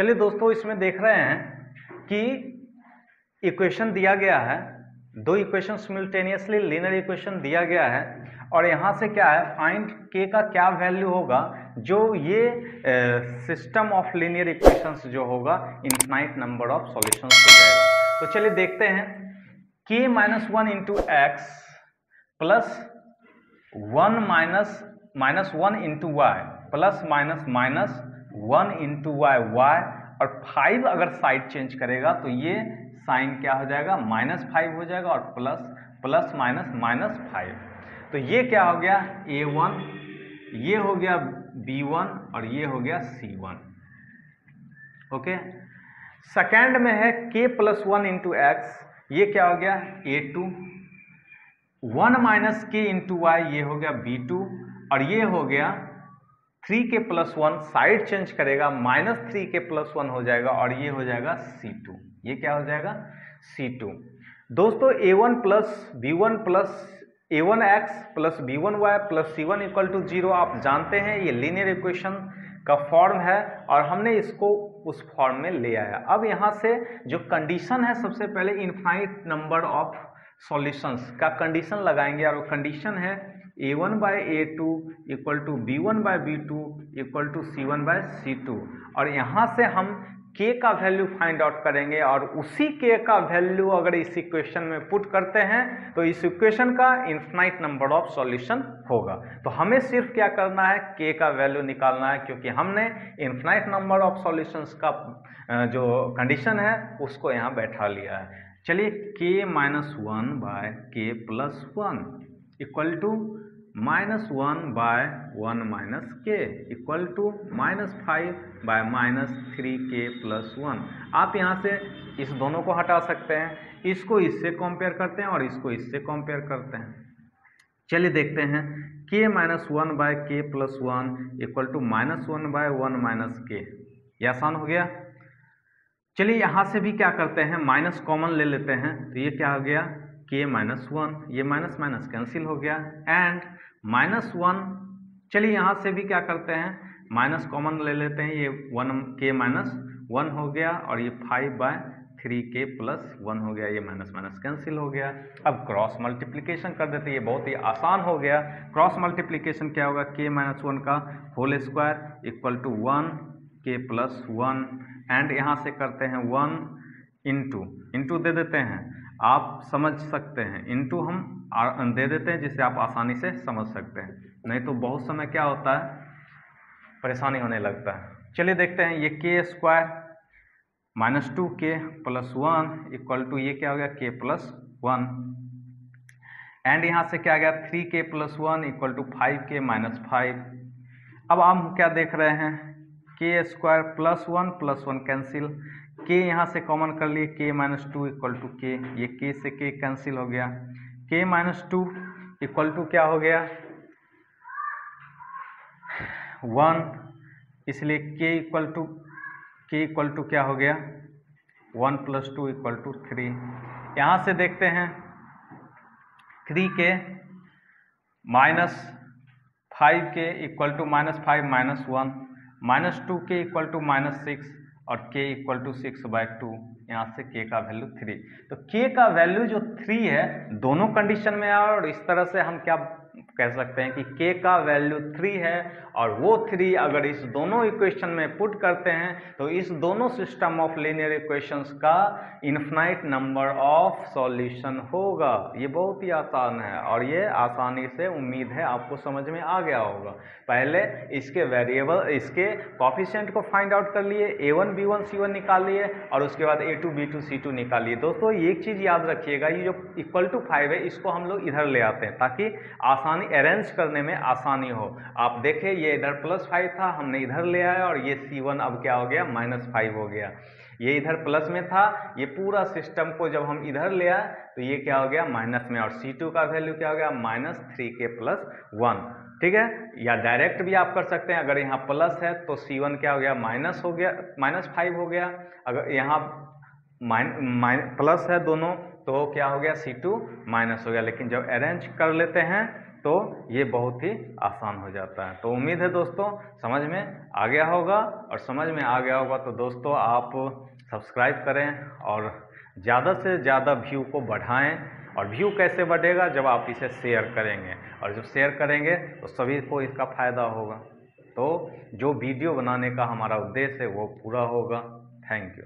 चलिए दोस्तों, इसमें देख रहे हैं कि इक्वेशन दिया गया है। दो इक्वेशन सिमिल्टेनियसली लीनियर इक्वेशन दिया गया है। और यहाँ से क्या है? फाइंड के का क्या वैल्यू होगा? जो ये सिस्टम ऑफ़ लीनियर इक्वेशंस जो होगा इन्फाइट नंबर ऑफ़ सॉल्यूशंस हो जाएगा। तो चलिए देखते हैं। K minus one into x plus one minus minus one into y plus minus minus one into y y और फाइव अगर साइड चेंज करेगा तो ये साइन क्या हो जाएगा? माइनस फाइव हो जाएगा और plus plus minus minus five तो ये क्या हो गया? ए वन ये हो गया बी वन और ये हो गया सी वन ओके सेकेंड में है के प्लस वन इंटू एक्स ये क्या हो गया? A two one minus k into y ये हो गया बी टू और ये हो गया three k plus one side change करेगा, minus three k plus one हो जाएगा और ये हो जाएगा सी टू। ये क्या हो जाएगा? C two. दोस्तों, a one plus b one plus a one x plus b one y plus c one equal to zero, आप जानते हैं, ये लीनियर इक्वेशन का फॉर्म है और हमने इसको उस फॉर्म में ले आया। अब यहाँ से जो कंडीशन है, सबसे पहले इनफाइट नंबर ऑफ़ सॉल्यूशंस का कंडीशन लगाएँगे और वो कंडीशन है a one by a two equal to b one by b two equal to c one by c two और यहाँ से हम के का वैल्यू फाइंड आउट करेंगे और उसी के का वैल्यू अगर इस इक्वेशन में पुट करते हैं तो इस इक्वेशन का इन्फाइट नंबर ऑफ़ सॉल्यूशन होगा। तो हमें सिर्फ़ क्या करना है? के का वैल्यू निकालना है, क्योंकि हमने इन्फाइट नंबर ऑफ़ सॉल्यूशंस का जो कंडीशन है, उसको यहाँ बैठा लिया है। चलिए k minus one by k plus one equal to minus one by one minus k equal to minus five by minus three k plus one आप यहाँ से इस दोनों को हटा सकते हैं। इसको इससे कंपेयर करते हैं और इसको इससे कंपेयर करते हैं। चलिए देखते हैं। K minus one by k plus one equal to minus one by one minus k ये आसान हो गया। चलिए यहाँ से भी क्या करते हैं माइनस कॉमन ले लेते हैं। तो ये क्या हो गया? के माइनस वन ये माइनस माइनस कैंसिल हो गया। एंड माइनस वन चलिए यहाँ से भी क्या करते हैं? माइनस कॉमन ले लेते हैं। ये वन के माइनस वन हो गया और ये five by three k plus one हो गया। ये माइनस माइनस कैंसिल हो गया। अब क्रॉस मल्टीप्लिकेशन कर देते हैं। ये बहुत ही आसान हो गया। क्रॉस मल्टीप्लिकेशन क्या होगा? के माइनस वन का whole square equal to one k plus one and यहाँ से करते हैं वन इंटू इंटू दे देते हैं। आप समझ सकते हैं। इंटू हम दे देते हैं जिसे आप आसानी से समझ सकते हैं। नहीं तो बहुत समय क्या होता है? परेशानी होने लगता है। चलिए देखते हैं ये k square minus two k plus one equal to ये क्या हो गया? के प्लस वन एंड यहाँ से क्या गया? Three k plus one equal to five k minus five अब हम क्या देख रहे हैं? K square plus one plus one cancel k यहाँ से कॉमन कर लिए के माइनस टू इक्वल टू के ये के से के कैंसिल हो गया. के माइनस टू इक्वल टू क्या हो गया? वन इसलिए k equal to k equal to क्या हो गया? One plus two equal to three यहाँ से देखते हैं. Three k minus five k equal to minus five minus one minus two k equal to minus six और k equal to six by two, यहाँ से k का value three तो k का वैल्यू जो थ्री है, दोनों कंडीशन में आया और इस तरह से हम क्या कह सकते हैं कि k का वैल्यू थ्री है और वो थ्री अगर इस दोनों इक्वेशन में पुट करते हैं तो इस दोनों सिस्टम ऑफ़ लीनियर इक्वेशंस का इन्फिनाइट नंबर ऑफ़ सॉल्यूशन होगा। ये बहुत ही आसान है और ये आसानी से उम्मीद है आपको समझ में आ गया होगा। पहले इसके वेरिएबल इसके कॉफिशेंट को फाइंड आउट कर लिए a one b one c one निकाल लिए और उसके बाद a two b two c two निकाल लिए। दोस्तों, एक चीज़ याद रखिएगा, ये जो इक्वल टू फाइव है, इसको हम लोग इधर ले आते हैं ताकि आसानी अरेंज करने में आसानी हो। आप देखें, ये इधर प्लस फाइव था, हमने इधर ले आया और ये सी वन अब क्या हो गया? माइनस फाइव हो गया। ये इधर प्लस में था, ये पूरा सिस्टम को जब हम इधर ले आए तो ये क्या हो गया? माइनस में। और सी टू का वैल्यू क्या हो गया? Minus three k plus one ठीक है? या डायरेक्ट भी आप कर सकते हैं। अगर यहाँ प्लस है तो सी वन क्या हो गया? माइनस हो गया माइनस फाइव हो गया। अगर यहाँ माइन प्लस है दोनों तो क्या हो गया? सी टू माइनस हो गया। लेकिन जब अरेंज कर लेते हैं तो ये बहुत ही आसान हो जाता है। तो उम्मीद है दोस्तों, समझ में आ गया होगा और समझ में आ गया होगा तो दोस्तों आप सब्सक्राइब करें और ज़्यादा से ज़्यादा व्यू को बढ़ाएँ। और व्यू कैसे बढ़ेगा जब आप इसे शेयर करेंगे। और जब शेयर करेंगे तो सभी को इसका फ़ायदा होगा। तो जो वीडियो बनाने का हमारा उद्देश्य है वो पूरा होगा। Thank you.